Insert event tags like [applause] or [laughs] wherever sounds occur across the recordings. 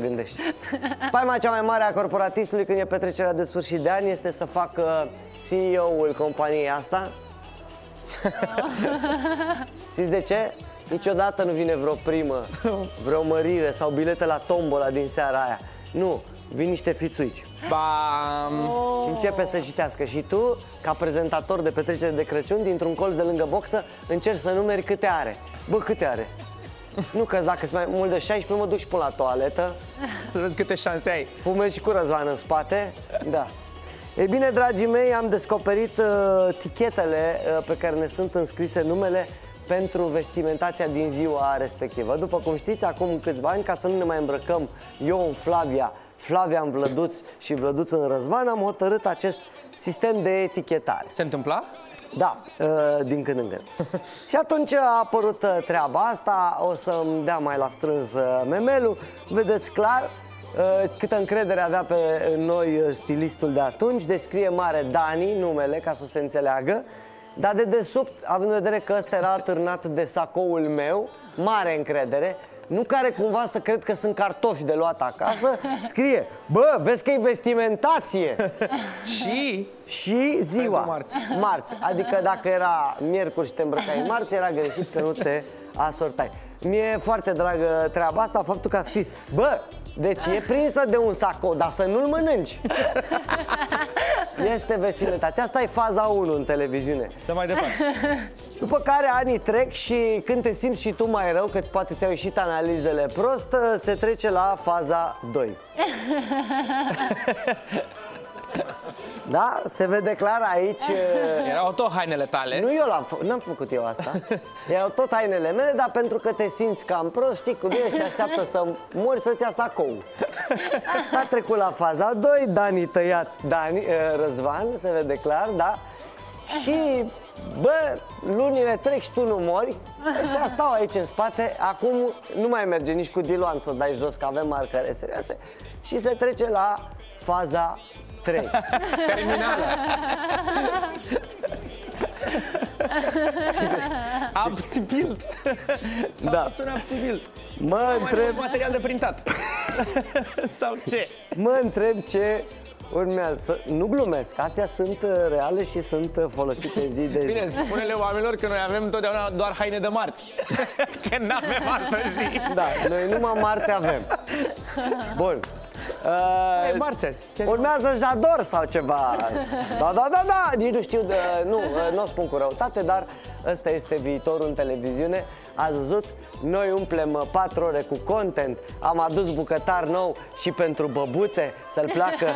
gândești. Spaima cea mai mare a corporatistului când e petrecerea de sfârșit de an este să facă CEO-ul companiei asta. [laughs] Știți de ce? Niciodată nu vine vreo primă, vreo mărire sau bilete la tombola din seara aia. Nu, vin niște fițuici. Bam! Și începe să citească și tu, ca prezentator de petrecere de Crăciun, dintr-un colț de lângă boxă, încerci să numeri câte are. Bă, câte are? Nu că dacă sunt mai mult de 16, mă duc și până la toaletă, Să vezi câte șanse ai. fumez și cu răzvan în spate. Da. Ei bine, dragii mei, am descoperit uh, tichetele uh, pe care ne sunt înscrise numele pentru vestimentația din ziua respectivă. După cum știți, acum câțiva ani, ca să nu ne mai îmbrăcăm eu în Flavia, Flavia în Vlăduț și Vlăduț în Răzvan, am hotărât acest sistem de etichetare. Se întâmpla? Da, uh, din când în când. [laughs] și atunci a apărut uh, treaba asta, o să-mi dea mai la strâns uh, memelul. Vedeți clar uh, câtă încredere avea pe noi uh, stilistul de atunci. Descrie mare Dani numele, ca să se înțeleagă. Dar de desubt, având în vedere că ăsta era atârnat de sacoul meu, mare încredere, nu care cumva să cred că sunt cartofi de luat acasă, [laughs] scrie, bă, vezi că e vestimentație. [laughs] Și Și ziua. Pentru marți. Marți. Adică dacă era miercuri și te îmbrăcai marți, era greșit că nu te asortai. Mi-e foarte dragă treaba asta, faptul că a scris Bă, deci e prinsă de un sacou, dar să nu-l mănânci [laughs] Este vestimentația, asta e faza 1 în televiziune. Dă mai departe. [laughs] după care anii trec și când te simți și tu mai rău, că poate ți-au ieșit analizele prost, se trece la faza 2 [laughs] Da? Se vede clar aici Erau tot hainele tale. Nu eu l-am făcut, n-am făcut eu asta [laughs] Erau tot hainele mele, dar pentru că te simți cam prost Știi cum ești, așteaptă să mori să-ți ia sacou S-a trecut la faza 2, Dani tăiat, Dani, uh, Răzvan, se vede clar, da? Și, bă, lunile trec și tu nu mori Ăștia stau aici în spate Acum nu mai merge nici cu diluan să dai jos Că avem marcare serioase Și se trece la faza 3 Terminală. Up to build. Sau Da. sună up to build. Mă Mai întreb mult material de printat. [laughs] Sau ce? Mă întreb ce urmează. Să- Nu glumesc, astea sunt uh, reale și sunt uh, folosite zi de zi. Bine, spune-le oamenilor că noi avem întotdeauna doar haine de marți. [laughs] Că n-avem altă zi. Da, noi numai marți avem. Bun. E Uh, marți azi. Chiar urmează Jador sau ceva. Da, da, da, da, nici nu știu, de, nu, uh, nu o spun cu răutate, dar ăsta este viitorul în televiziune. Ați văzut? Noi umplem uh, patru ore cu content, am adus bucătar nou și pentru băbuțe să-l placă,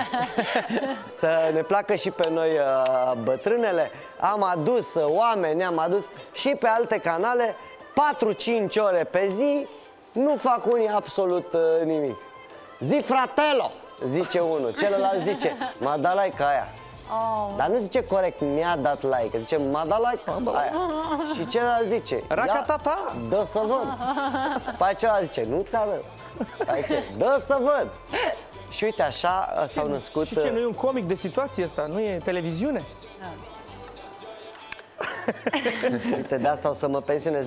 [laughs] să ne placă și pe noi uh, bătrânele. Am adus uh, oameni, am adus și pe alte canale 4-5 ore pe zi, nu fac unii absolut uh, nimic. Zi fratello, zice unul, celălalt zice, m-a dat like aia. Dar nu zice corect, mi-a dat like, zice m-a dat like aia. Și celălalt zice, "Ia, Racatata. dă să văd. Și după aceea celălalt zice, nu ți arăt. Aia zice, dă să văd. Și uite, așa uh, s-au născut... Și ce, uh, nu e un comic de situație asta? Nu e televiziune? Uite, de asta o să mă pensionez.